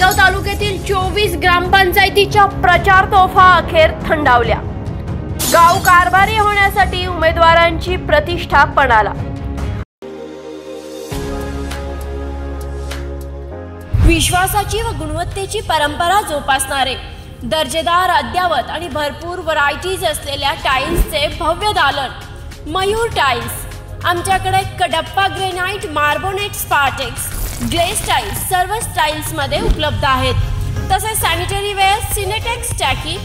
तालुक्यातील चोवीस ग्रामपंचायतीच्या प्रचार तोफा अखेर थंडावल्या. गाव कारभारी होण्यासाठी उमेदवारांची प्रतिष्ठा पणाला. विश्वासाची व गुणवत्तेची परंपरा जोपासणारे दर्जेदार अद्यावत आणि भरपूर व्हरायटीज असलेल्या टाईल्सचे भव्य दालन. मयूर टाईल्स आमच्याकडे कडप्पा ग्रेनाइट मार्बोनेट स्पार्टेक्स ग्ले स्टाईल सर्व स्टाईल्समध्ये उपलब्ध आहेत. तसेच sanitary ware Sintex टॅकी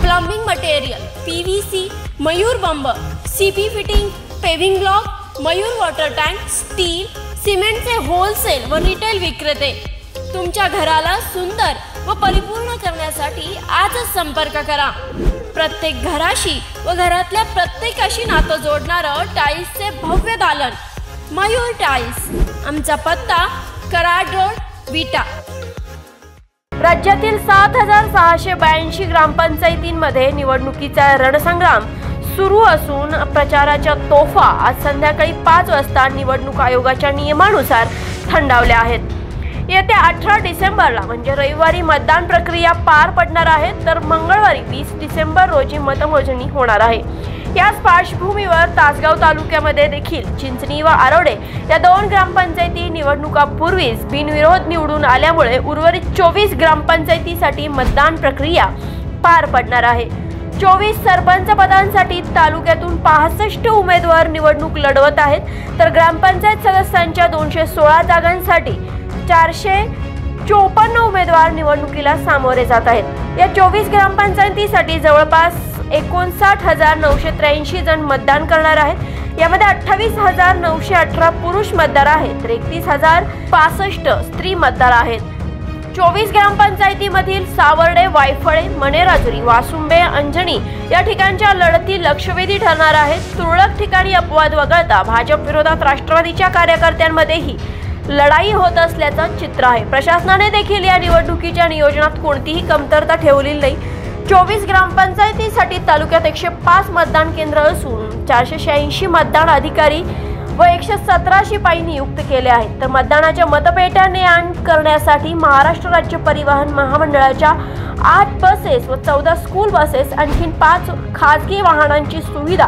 plumbing material P V C Mayur बंब C P fitting paving block Mayur water tank steel सिमेंटचे होलसेल व रिटेल विक्रेते. तुमच्या घराला सुंदर व परिपूर्ण करण्यासाठी आजच संपर्क करा. प्रत्येक घराशी व घरातल्या प्रत्येकाशी नातं जोडणारं टाईल्सचे भव्य दालन. मयूर टाईल्स आमचा पत्ता कराड रोड विटा. राज्यातील सात हजार सहाशे ब्याऐंशी ग्रामपंचायतींमध्ये निवडणुकीचा रणसंग्राम सुरू असून प्रचाराच्या तोफा आज संध्याकाळी पाच वाजता निवडणूक आयोगाच्या नियमानुसार थंडावल्या आहेत. येत्या अठरा डिसेंबरला म्हणजे रविवारी मतदान प्रक्रिया पार पडणार आहे तर मंगळवारी वीस डिसेंबर रोजी मतमोजणी होणार आहे. याच पार्श्वभूमीवर तासगाव तालुक्यामध्ये देखील चिंचणी व आरोडे या दोन ग्रामपंचायती निवडणुकापूर्वीच बिनविरोध निवडून आल्यामुळे उर्वरित चोवीस ग्रामपंचायतीसाठी मतदान प्रक्रिया पार पडणार आहे. चोवीस सरपंच पदांसाठी तालुक्यातून पासष्ट उमेदवार निवडणूक लढवत आहेत. तर ग्रामपंचायत सदस्यांच्या दोनशे सोळा जागांसाठी चारशे चोपन्न उमेदवार निवडणुकीला सामोरे जात आहेत. या चोवीस ग्रामपंचायतीसाठी जवळपास एकोणसाठ हजार नऊशे त्र्याऐंशी जण मतदान करणार आहेत. यामध्ये अठ्ठावीस हजार नऊशे अठरा पुरुष मतदार आहेत. तर एकतीस हजार पासष्ट स्त्री मतदार आहेत. चोवीस ग्रामपंचायतीमधील सावर्डे वायफळे मनेराजुरी वासुंबे अंजनी या ठिकाणच्या लढती लक्षवेधी ठरणार आहेत. तुरळक ठिकाणी अपवाद वगळता भाजप विरोधात राष्ट्रवादीच्या कार्यकर्त्यांमध्येही लढाई होत असल्याचं चित्र आहे. प्रशासनाने देखील या निवडणुकीच्या नियोजनात कोणतीही कमतरता ठेवलेली नाही. चोवीस ग्रामपंचायतीसाठी तालुक्यात एकशे पाच मतदान केंद्र असून चारशे शहाऐंशी मतदान अधिकारी व एकशे सतरा शिपाई नियुक्त केले आहेत. तर मतदानाच्या मतपेट्या ने आण करण्यासाठी महाराष्ट्र राज्य परिवहन महामंडळाच्या आठ बसेस व चौदा स्कूल बसेस आणखीन पाच खाजगी वाहनांची सुविधा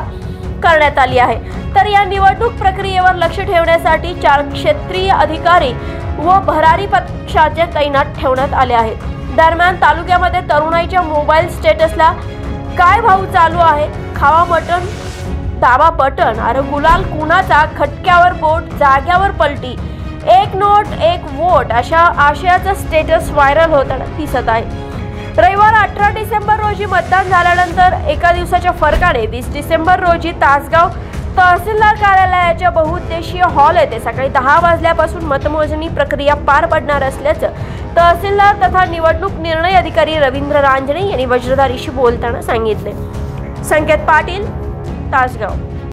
करण्यात आली आहे. तर या निवडणूक प्रक्रियेवर लक्ष ठेवण्यासाठी चार क्षेत्रीय अधिकारी व भरारी पक्षाचे तैनात ठेवण्यात आले आहेत. दरम्यान तालुक्यामध्ये तरुणाईच्या मोबाईल स्टेटसला काय भाव चालू आहे? खावा मटण दाबा बटन अरे गुलाल कुणाचा? खटक्यावर बोट जाग्यावर पलटी. एक नोट एक वोट अशा आशयाचं स्टेटस व्हायरल होताना दिसत आहे. रविवार अठरा डिसेंबर रोजी मतदान झाल्यानंतर एका दिवसाच्या फरकाने वीस डिसेंबर रोजी तासगाव तहसीलदार कार्यालयाच्या बहुउद्देशीय हॉल येथे सकाळी दहा वाजल्यापासून मतमोजणी प्रक्रिया पार पडणार असल्याचं तहसीलदार तथा निवडणूक निर्णय अधिकारी रवींद्र रांजणे यांनी वज्रधारीशी बोलताना सांगितले. संकेत पाटील तासगाव.